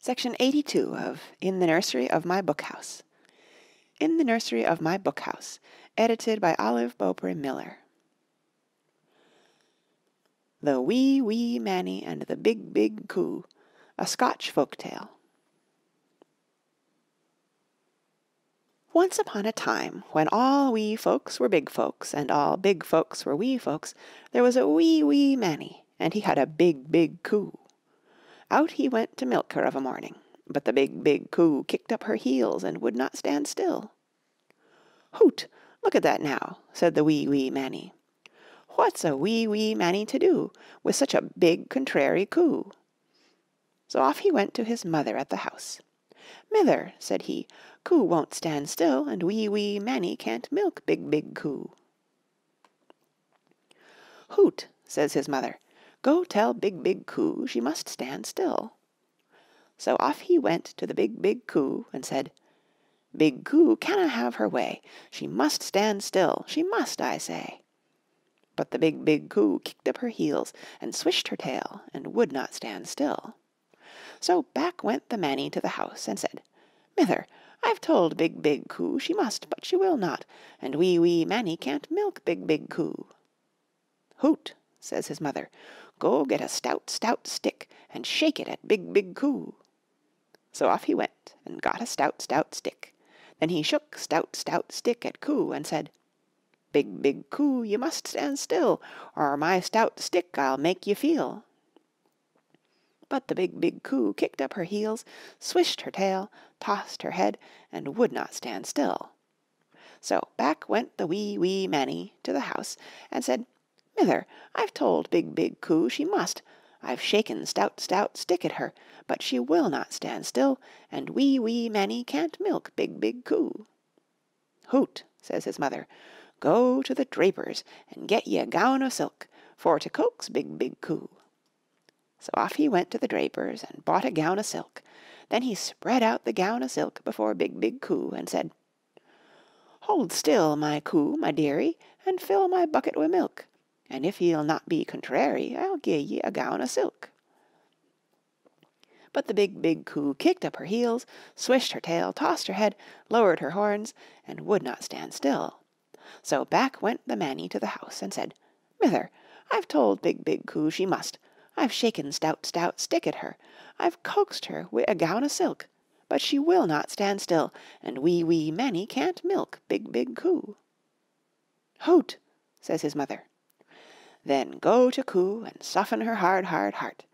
Section 82 of In the Nursery of My Book House. In the Nursery of My Book House, edited by Olive Beaupre Miller. The Wee, Wee Mannie and the Big, Big Coo, a Scotch Folk Tale. Once upon a time, when all wee folks were big folks and all big folks were wee folks, there was a wee, wee Mannie, and he had a big, big Coo. Out he went to milk her of a morning, but the big, big Coo kicked up her heels and would not stand still. "Hoot! Look at that now," said the wee, wee Mannie. "What's a wee, wee Mannie to do with such a big, contrary Coo?" So off he went to his mother at the house. "Mither," said he, "Coo won't stand still, and wee, wee Mannie can't milk big, big Coo." "Hoot!" says his mother, "go tell big, big Coo she must stand still." So off he went to the big, big Coo and said, "Big Coo canna have her way, she must stand still, she must, I say." But the big, big Coo kicked up her heels and swished her tail and would not stand still. So back went the Mannie to the house and said, "Mither, I've told big, big Coo she must, but she will not, and wee, wee Mannie can't milk big, big Coo." "Hoot!" says his mother, "go get a stout, stout stick and shake it at big, big Coo." So off he went and got a stout, stout stick. Then he shook stout, stout stick at Coo and said, "Big, big Coo, you must stand still, or my stout stick I'll make you feel." But the big, big Coo kicked up her heels, swished her tail, tossed her head, and would not stand still. So back went the wee, wee Mannie to the house and said, "Mither, I've told big, big Coo she must. I've shaken stout, stout stick at her, but she will not stand still, and wee, wee Mannie can't milk big, big Coo." "Hoot!" says his mother, "go to the draper's and get ye a gown o' silk, for to coax big, big Coo." So off he went to the draper's and bought a gown o' silk. Then he spread out the gown o' silk before big, big Coo and said, "Hold still, my Coo, my dearie, and fill my bucket wi' milk, and if ye'll not be contrary, I'll gie ye a gown o' silk." But the big, big Coo kicked up her heels, swished her tail, tossed her head, lowered her horns, and would not stand still. So back went the Mannie to the house and said, "Mither, I've told big, big Coo she must. I've shaken stout, stout stick at her, I've coaxed her wi' a gown o' silk, but she will not stand still, and wee, wee Mannie can't milk big, big Coo." "Hoot!" says his mother. "Then go to Coo and soften her hard, hard heart.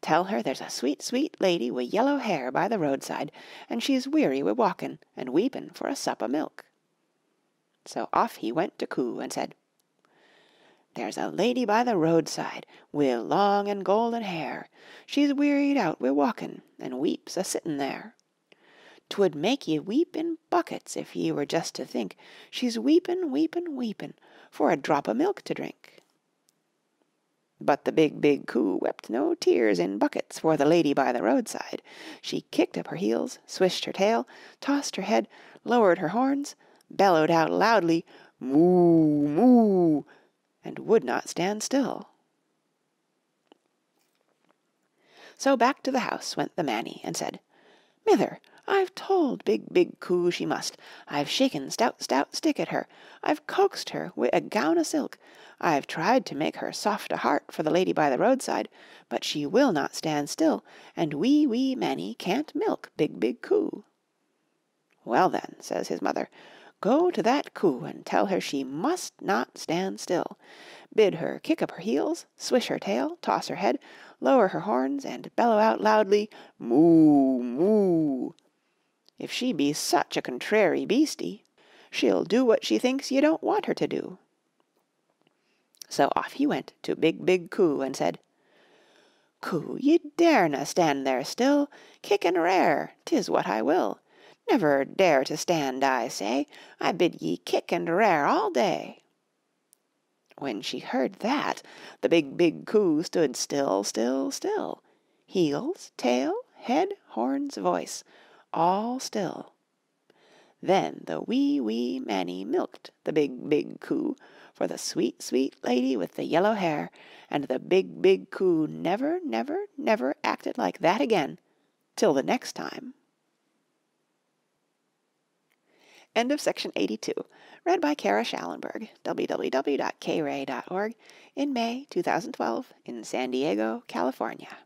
Tell her there's a sweet, sweet lady wi' yellow hair by the roadside, and she's weary wi' walkin' and weepin' for a sup o' milk." So off he went to Coo and said, "There's a lady by the roadside wi' long and golden hair, She's wearied out wi' walkin' and weeps a sittin' there. 'Twould make ye weep in buckets if ye were just to think She's weepin', weepin', weepin' for a drop o' milk to drink." But the big, big Coo wept no tears in buckets for the lady by the roadside. She kicked up her heels, swished her tail, tossed her head, lowered her horns, bellowed out loudly, "Moo! Moo!" and would not stand still. So back to the house went the Mannie and said, "Mither, I've told big, big Coo she must. I've shaken stout, stout stick at her, I've coaxed her wi' a gown o' silk, I've tried to make her soft o' heart for the lady by the roadside, but she will not stand still, and wee, wee Mannie can't milk big, big Coo." "Well, then," says his mother, "go to that Coo and tell her she must not stand still. Bid her kick up her heels, swish her tail, toss her head, lower her horns, and bellow out loudly, 'Moo! Moo!' If she be such a contrairy beastie, she'll do what she thinks ye don't want her to do." So off he went to big, big Coo and said, "Coo, ye darena stand there still, Kick and rair, 'tis what I will. Never dare to stand, I say, I bid ye kick and rair all day." When she heard that, the big, big Coo stood still, still, still, heels, tail, head, horns, voice, all still. Then the wee, wee Mannie milked the big, big Coo for the sweet, sweet lady with the yellow hair, and the big, big Coo never, never, never acted like that again, Till the next time. End of section 82. Read by Kara Shallenberg, www.kayray.org, in May 2012 in San Diego, California.